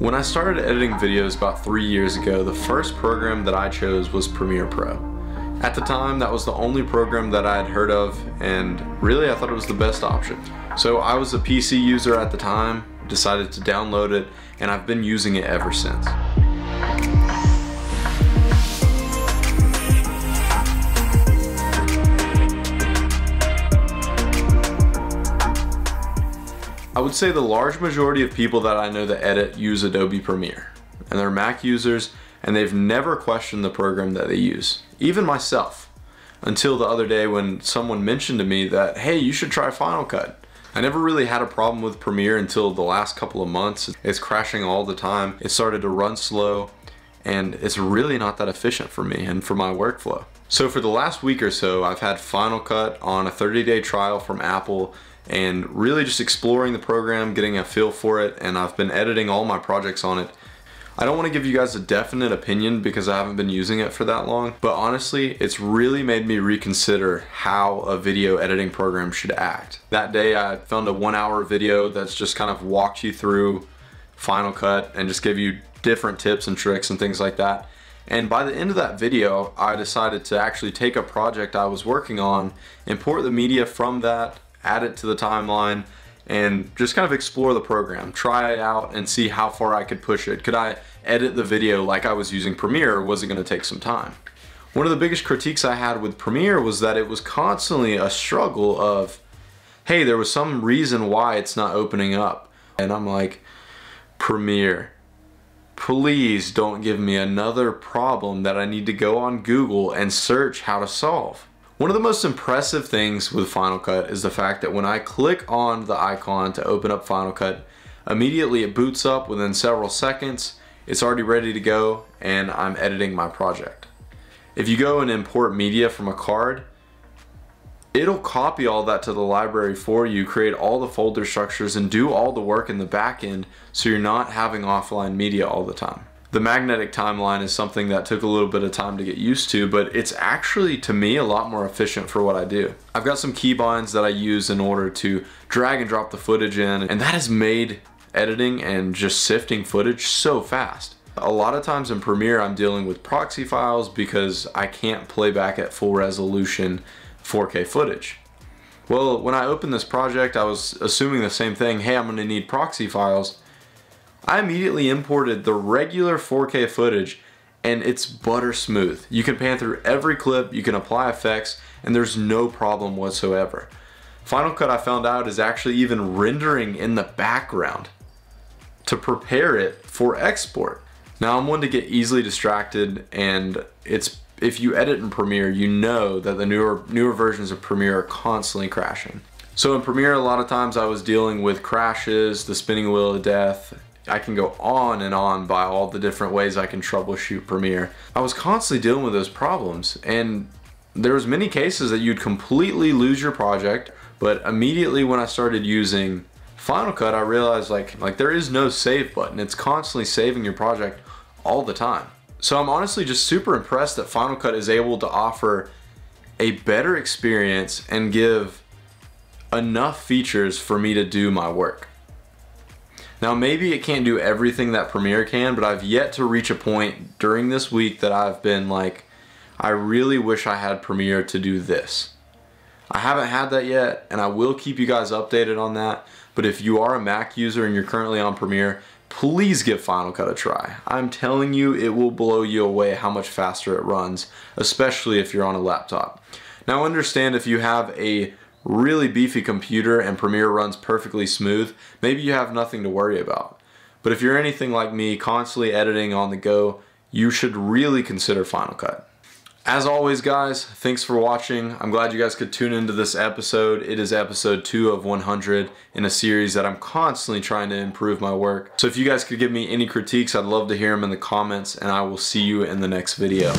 When I started editing videos about three years ago, the first program that I chose was Premiere Pro. At the time, that was the only program that I had heard of, and really I thought it was the best option. So I was a PC user at the time, decided to download it, and I've been using it ever since. I would say the large majority of people that I know that edit use Adobe Premiere. And they're Mac users and they've never questioned the program that they use. Even myself. Until the other day when someone mentioned to me that, hey, you should try Final Cut. I never really had a problem with Premiere until the last couple of months. It's crashing all the time. It started to run slow and it's really not that efficient for me and for my workflow. So for the last week or so, I've had Final Cut on a 30 day trial from Apple and really just exploring the program, getting a feel for it, and I've been editing all my projects on it. I don't want to give you guys a definite opinion because I haven't been using it for that long, but honestly, it's really made me reconsider how a video editing program should act. That day I found a one hour video that's just kind of walked you through Final Cut and just give you different tips and tricks and things like that. And by the end of that video, I decided to actually take a project I was working on, import the media from that, add it to the timeline, and just kind of explore the program. Try it out and see how far I could push it. Could I edit the video like I was using Premiere was it gonna take some time? One of the biggest critiques I had with Premiere was that it was constantly a struggle of, hey, there was some reason why it's not opening up. And I'm like, Premiere, please don't give me another problem that I need to go on Google and search how to solve. One of the most impressive things with Final Cut is the fact that when I click on the icon to open up Final Cut, immediately it boots up within several seconds, it's already ready to go, and I'm editing my project. If you go and import media from a card, it'll copy all that to the library for you, create all the folder structures, and do all the work in the back end so you're not having offline media all the time. The magnetic timeline is something that took a little bit of time to get used to, but it's actually, to me, a lot more efficient for what I do. I've got some keybinds that I use in order to drag and drop the footage in, and that has made editing and just sifting footage so fast. A lot of times in Premiere, I'm dealing with proxy files because I can't play back at full resolution 4K footage. Well, when I opened this project, I was assuming the same thing. Hey, I'm gonna need proxy files. I immediately imported the regular 4K footage and it's butter smooth. You can pan through every clip, you can apply effects, and there's no problem whatsoever. Final Cut I found out is actually even rendering in the background to prepare it for export. Now I'm one to get easily distracted and it's if you edit in Premiere, you know that the newer newer versions of Premiere are constantly crashing. So in Premiere, a lot of times I was dealing with crashes, the spinning wheel of death, I can go on and on by all the different ways I can troubleshoot Premiere. I was constantly dealing with those problems and there was many cases that you'd completely lose your project but immediately when I started using Final Cut I realized like like there is no save button it's constantly saving your project all the time so I'm honestly just super impressed that Final Cut is able to offer a better experience and give enough features for me to do my work now maybe it can't do everything that Premiere can, but I've yet to reach a point during this week that I've been like, I really wish I had Premiere to do this. I haven't had that yet, and I will keep you guys updated on that, but if you are a Mac user and you're currently on Premiere, please give Final Cut a try. I'm telling you, it will blow you away how much faster it runs, especially if you're on a laptop. Now understand if you have a really beefy computer and Premiere runs perfectly smooth, maybe you have nothing to worry about. But if you're anything like me, constantly editing on the go, you should really consider Final Cut. As always guys, thanks for watching. I'm glad you guys could tune into this episode. It is episode 2 of 100 in a series that I'm constantly trying to improve my work. So if you guys could give me any critiques, I'd love to hear them in the comments and I will see you in the next video.